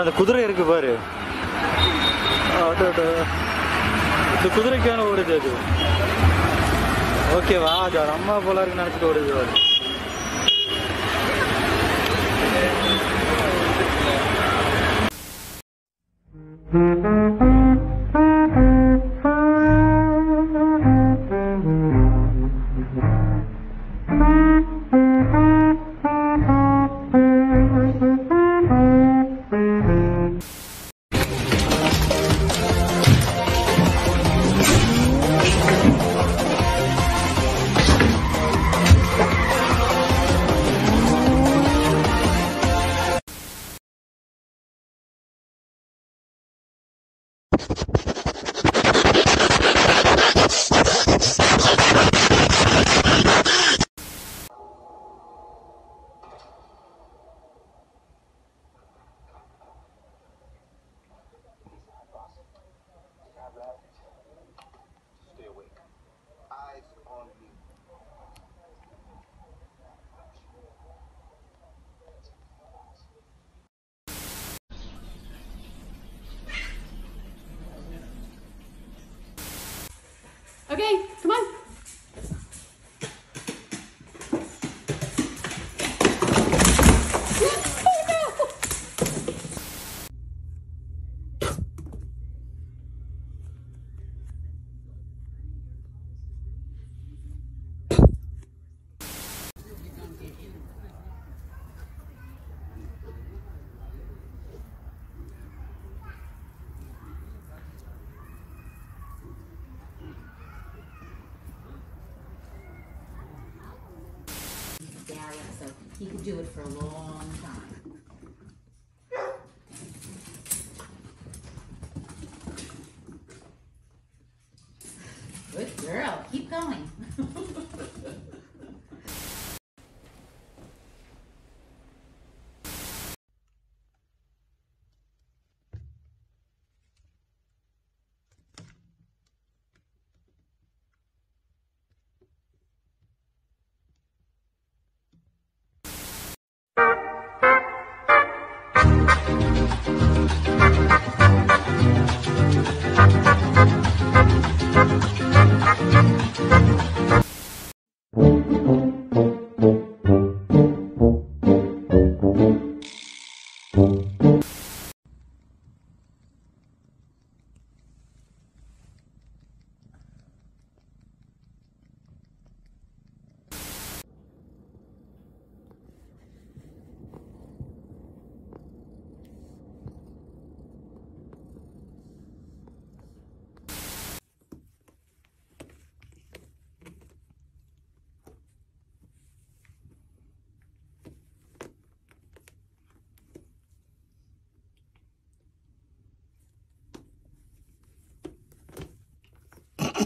அந்த குதிரை இருக்கு பாரு. இந்த குதிரைக்கான ஓடுது அது. ஓகேவா அது அம்மா போல இருக்குன்னு நினைச்சிட்டு ஓடுது அது. Okay, come on. He could do it for a long time. Good girl, keep going.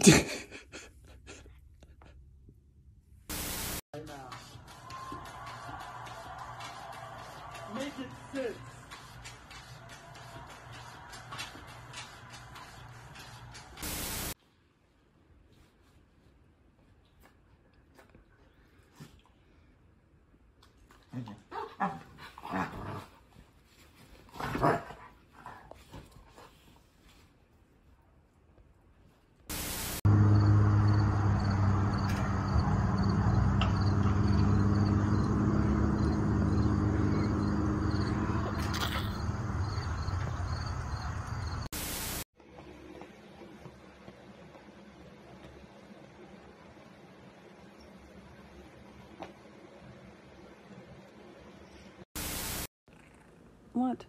Make it sense. What?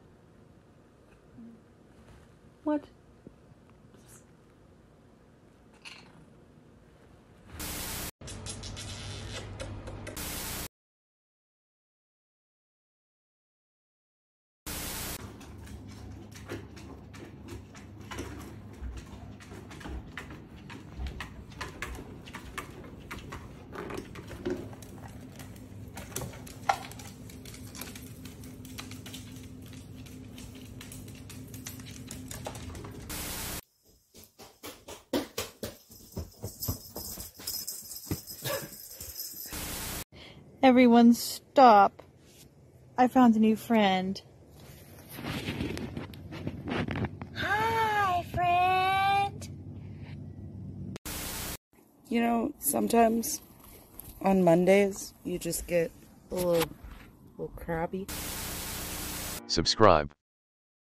What? Everyone stop. I found a new friend. Hi, friend. You know, sometimes on Mondays you just get a little, little crabby. Subscribe.